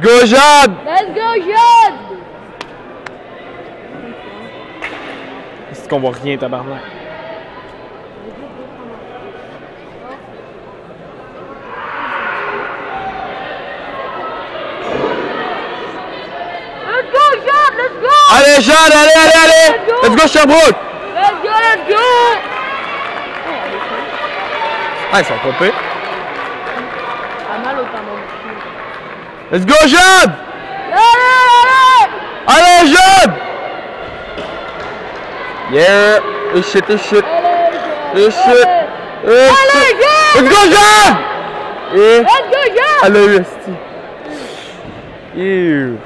go, Jade! Let's go, Jade! C'est qu'on voit rien, tabarnak? Let's go, Jade! Let's go! Allez, Jade, allez, allez, allez! Let's go, Sherbrooke! Let's go, let's go! Ah, ils sont pires. Pas mal au Let's go, Jade! Allez, allez! Allez, Jade! Yeah! Et shit, et shit. Allez, Et shit. Allez, Allez. Jade! Let's go! Et... Let's go, Jade! Elle a eu esti. Ew.